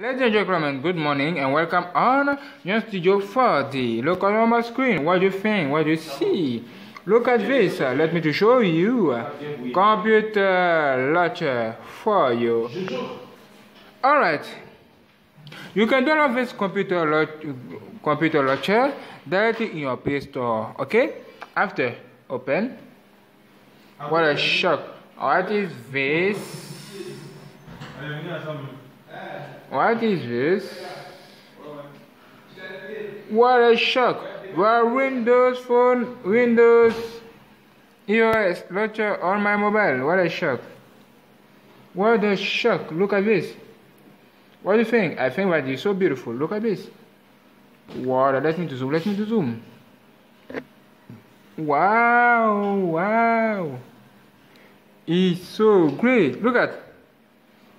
Ladies and gentlemen, good morning and welcome on your studio 4D. Look on my screen. What do you think? What do you see? Look at this. Let me to show you computer launcher for you. Alright. You can download this computer launch- computer launcher directly in your Play Store. Okay? After open. What a shock. What is this? What is this? What a shock! Well, Windows Phone, Windows iOS launcher on my mobile. What a shock! What a shock! Look at this. What do you think? I think that is so beautiful. Look at this. Wow! Let me to zoom. Let me to zoom. Wow! Wow! It's so great. Look at.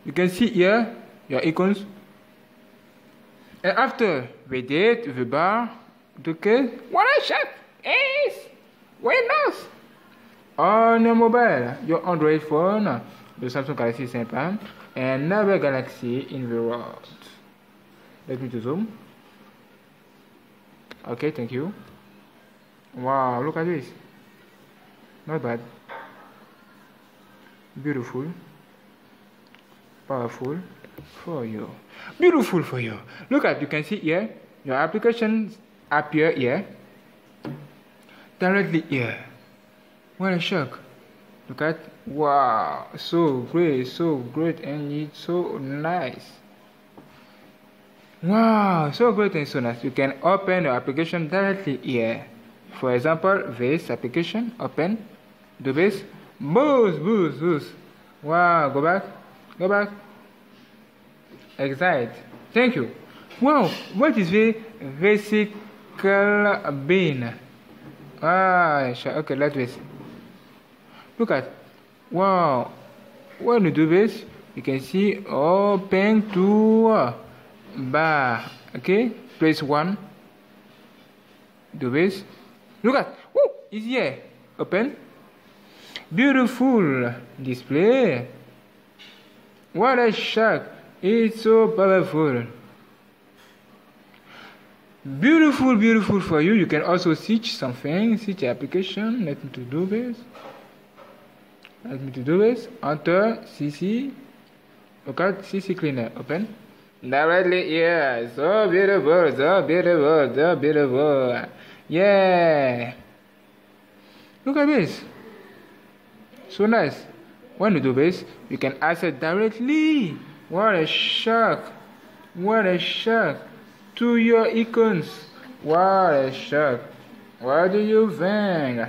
You can see here your icons. And after we did the bar, the okay, what a shot is Windows on your mobile, your Android phone, the Samsung Galaxy S5, and another Galaxy in the world. Let me to zoom. Okay, thank you. Wow, look at this. Not bad. Beautiful powerful for you. Beautiful for you. Look at you can see here your applications appear here. Directly here. What a shock. Look at wow so great so great and it's so nice. Wow so great and so nice. You can open your application directly here. For example this application open. Do this boost boost boost. Wow go back Go back. Exit. Thank you. Wow, what is the recycle bin? Ah, okay, like this. Look at. Wow. When you do this, you can see open to bar. Okay, place one. Do this. Look at. Woo, it's here. Open. Beautiful display. What a shock! It's so powerful. Beautiful, beautiful for you. You can also switch something, switch application. Let me to do this. Let me to do this. Enter CC. Okay, CC cleaner. Open. Directly here. So beautiful, so beautiful, so beautiful. Yeah. Look at this. So nice. When you do this, you can access directly. What a shock! What a shock! To your icons. What a shock! What do you think?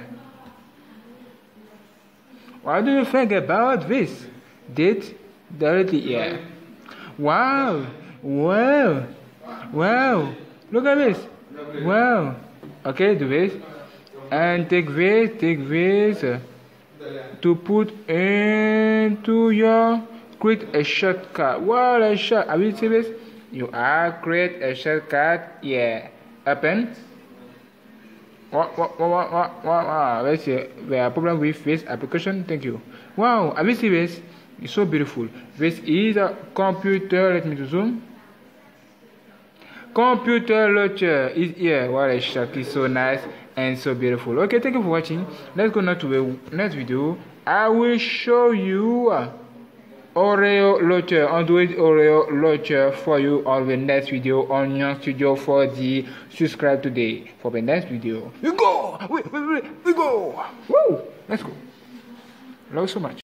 What do you think about this? Did directly here. Wow! Wow! Wow! Look at this! Wow! Okay, do this. And take this, take this to put into your create a shortcut. What a short have you this? You are create a shortcut. Yeah. Open. What what what what what what what let's see the problem with this application. Thank you. Wow, have you this? It's so beautiful. This is a computer. Let me zoom. Computer launcher is here. What a shock! It's so nice and so beautiful. Okay, thank you for watching. Let's go now to the next video. I will show you uh, Oreo launcher, Android Oreo launcher for you on the next video on your studio for the subscribe today for the next video. We go! We, we, we, we go! Woo! Let's go. Love so much.